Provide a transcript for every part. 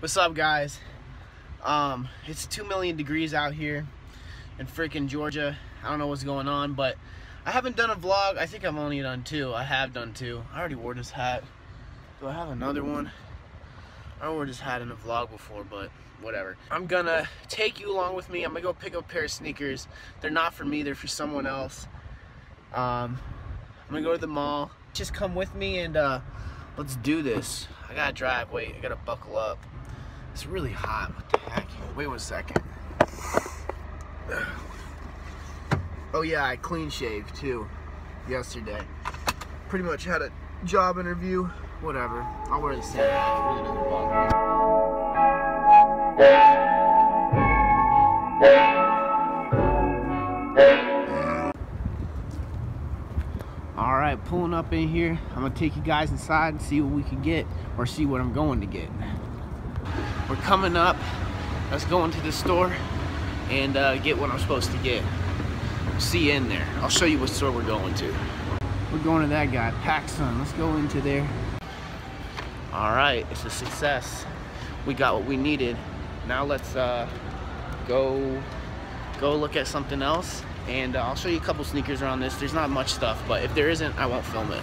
What's up guys? Um, it's 2 million degrees out here in freaking Georgia. I don't know what's going on, but I haven't done a vlog. I think I've only done two. I have done two. I already wore this hat. Do I have another one? I wore this hat in a vlog before, but whatever. I'm gonna take you along with me. I'm gonna go pick up a pair of sneakers. They're not for me, they're for someone else. Um, I'm gonna go to the mall. Just come with me and uh, let's do this. I gotta drive, wait, I gotta buckle up. It's really hot. What the heck? Wait one second. Oh yeah, I clean shaved too yesterday. Pretty much had a job interview. Whatever. I'll wear the same hat. It really doesn't bother me. All right, pulling up in here. I'm gonna take you guys inside and see what we can get, or see what I'm going to get. We're coming up. Let's go into the store and uh, get what I'm supposed to get. See you in there. I'll show you what store we're going to. We're going to that guy, PacSun. Let's go into there. All right, it's a success. We got what we needed. Now let's uh, go go look at something else and uh, I'll show you a couple sneakers around this. There's not much stuff, but if there isn't, I won't film it.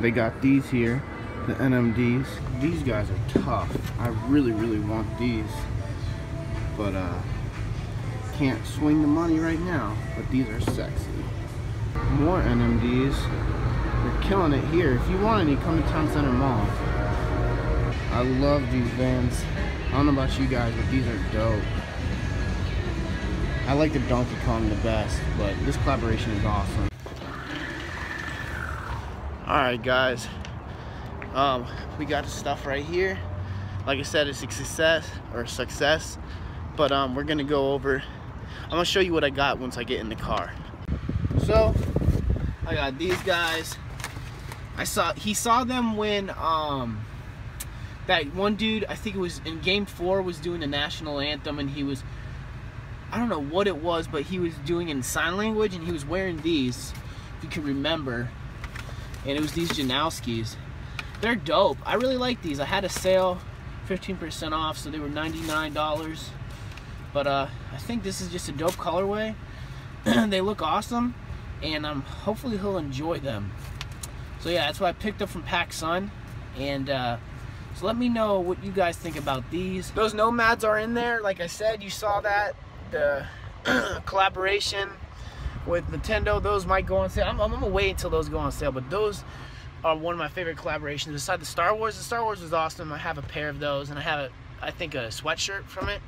They got these here, the NMDs. These guys are tough. I really, really want these, but uh, can't swing the money right now. But these are sexy. More NMDs. They're killing it here. If you want any, come to Town Center Mall. I love these Vans. I don't know about you guys, but these are dope. I like the Donkey Kong the best, but this collaboration is awesome. Alright guys, um, we got the stuff right here. Like I said, it's a success, or success, but um, we're gonna go over, I'm gonna show you what I got once I get in the car. So, I got these guys. I saw, he saw them when, um, that one dude, I think it was in game four, was doing the national anthem and he was, I don't know what it was, but he was doing in sign language and he was wearing these, if you can remember. And it was these Janoskis. They're dope. I really like these. I had a sale, 15% off, so they were $99. But uh, I think this is just a dope colorway. they look awesome, and um, hopefully he'll enjoy them. So yeah, that's what I picked up from PacSun. And uh, so let me know what you guys think about these. Those Nomads are in there. Like I said, you saw that. The collaboration with Nintendo. Those might go on sale. I'm, I'm, gonna wait until those go on sale. But those are one of my favorite collaborations. Besides the Star Wars, the Star Wars was awesome. I have a pair of those, and I have, a, I think, a sweatshirt from it.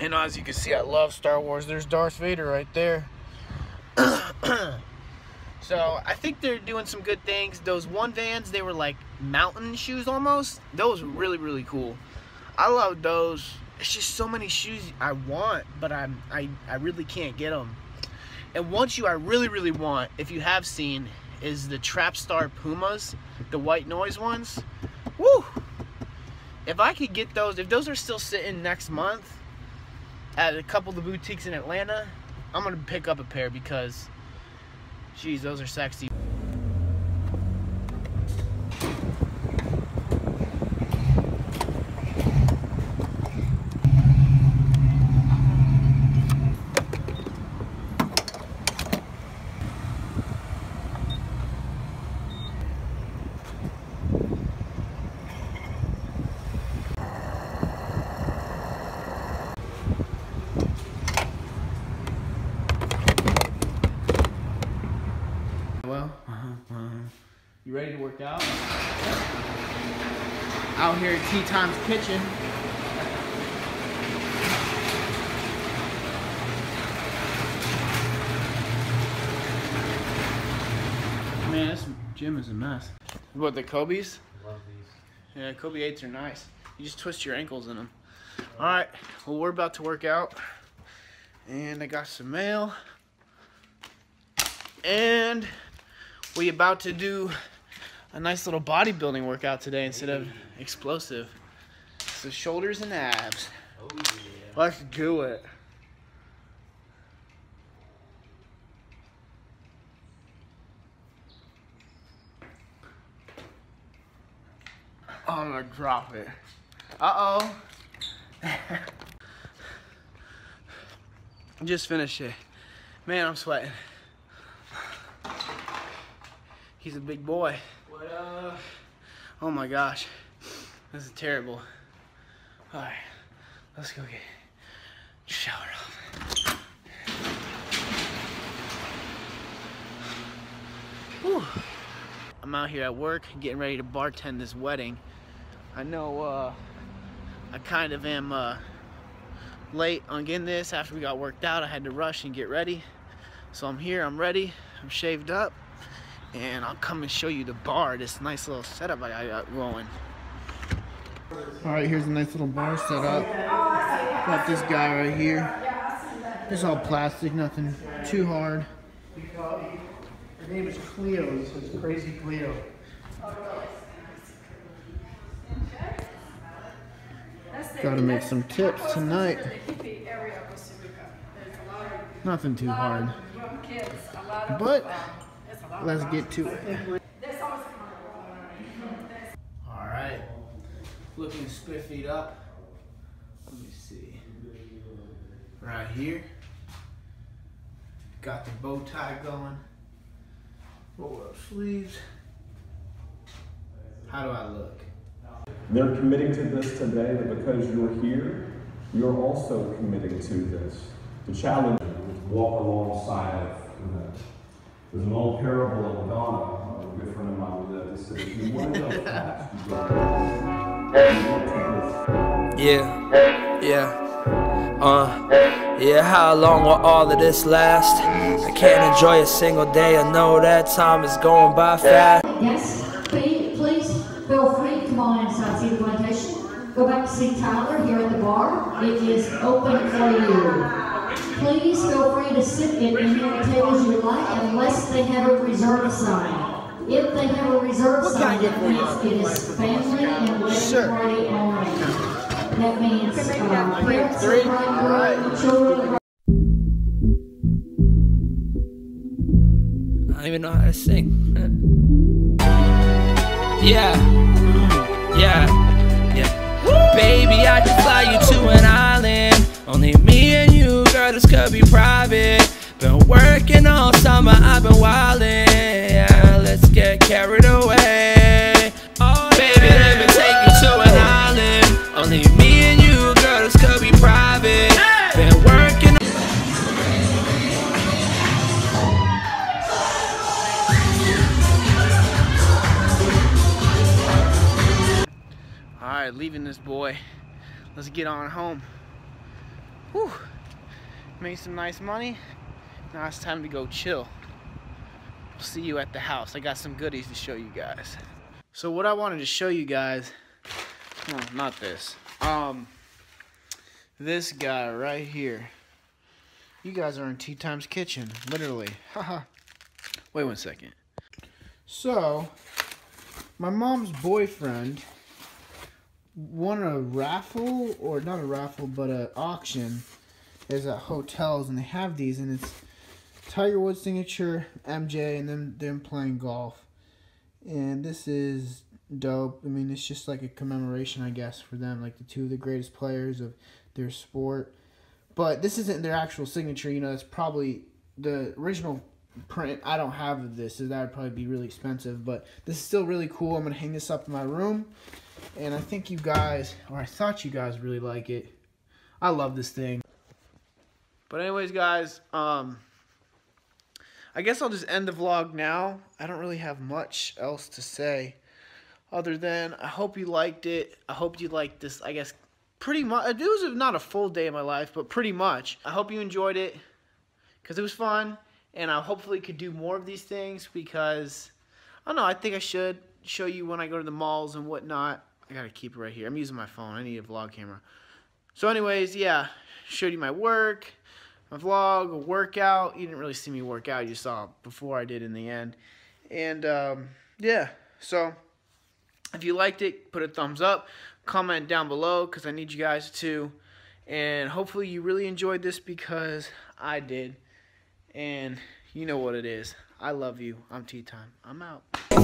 And as you can see, I love Star Wars. There's Darth Vader right there. So I think they're doing some good things. Those one vans, they were like mountain shoes almost. Those were really, really cool. I love those. It's just so many shoes I want, but I'm, I, I really can't get them. And one shoe I really, really want, if you have seen, is the Trapstar Pumas, the white noise ones. Woo! If I could get those, if those are still sitting next month at a couple of the boutiques in Atlanta, I'm gonna pick up a pair because Jeez, those are sexy. Well, uh-huh, uh-huh. you ready to work out? Out here at Tea Times Kitchen. Man, this gym is a mess. What, the Kobe's? Love these. Yeah, Kobe 8s are nice. You just twist your ankles in them. Alright, well, we're about to work out. And I got some mail. And we about to do a nice little bodybuilding workout today instead of explosive. So shoulders and abs. Oh, yeah. Let's do it. I'm gonna drop it. Uh-oh. Just finished it. Man, I'm sweating. He's a big boy. What up? Oh my gosh. This is terrible. Alright, let's go get showered off. Whew. I'm out here at work getting ready to bartend this wedding. I know uh, I kind of am uh, late on getting this after we got worked out. I had to rush and get ready. So I'm here, I'm ready, I'm shaved up, and I'll come and show you the bar, this nice little setup I got going. All right, here's a nice little bar set up. Got this guy right here. It's all plastic, nothing too hard. Her name is Cleo, it's Crazy Cleo. Gotta make some tips tonight. Nothing too hard. But let's get to it. Alright. Looking spiffied up. Let me see. Right here. Got the bow tie going. Roll up sleeves. How do I look? They're committing to this today, but because you're here, you're also committing to this. The challenge walk alongside of that. There's an old parable of Donna, a good friend of mine that, that said, if you want to go fast, you go fast. You want to go Yeah, yeah, uh, yeah. How long will all of this last? I can't enjoy a single day. I know that time is going by fast. Yes, please, please feel free to come on inside, see the plantation. Go back to see Tyler here at the bar. It is open for you. Please feel free to sit at any of the tables you like unless they have a reserve sign. If they have a reserve sign, that means it is family and wedding Sure. party only. That means uh, parents Three. of bridegroom, children of I don't even know how to sing. yeah, yeah, yeah. Baby, I could be private. Been working all summer, I've been wildin'. Yeah, let's get carried away. Oh, baby, let me take you to an island. Only me and you, girl, this could be private. Been working. Alright, leaving this boy. Let's get on home. Whew. Made some nice money. Now it's time to go chill. See you at the house. I got some goodies to show you guys. So what I wanted to show you guys, no, not this. Um, this guy right here. You guys are in T-TiME's kitchen, literally. Haha. Wait one second. So, my mom's boyfriend won a raffle or not a raffle but an auction is at uh, hotels and they have these and it's Tiger Woods signature MJ and then them playing golf and this is dope I mean it's just like a commemoration I guess for them like the two of the greatest players of their sport but this isn't their actual signature you know it's probably the original print I don't have this so that would probably be really expensive but this is still really cool I'm gonna hang this up in my room and I think you guys, or I thought you guys really like it. I love this thing. But anyways, guys, um, I guess I'll just end the vlog now. I don't really have much else to say other than I hope you liked it. I hope you liked this, I guess, pretty much. It was not a full day of my life, but pretty much. I hope you enjoyed it because it was fun. And I hopefully could do more of these things because, I don't know, I think I should show you when I go to the malls and whatnot. I gotta keep it right here. I'm using my phone. I need a vlog camera. So anyways, yeah, showed you my work, my vlog, a workout. You didn't really see me work out. You saw before I did in the end. And um, yeah, so if you liked it, put a thumbs up. Comment down below because I need you guys to. And hopefully you really enjoyed this because I did. And you know what it is. I love you. I'm T-TiME. I'm out. You,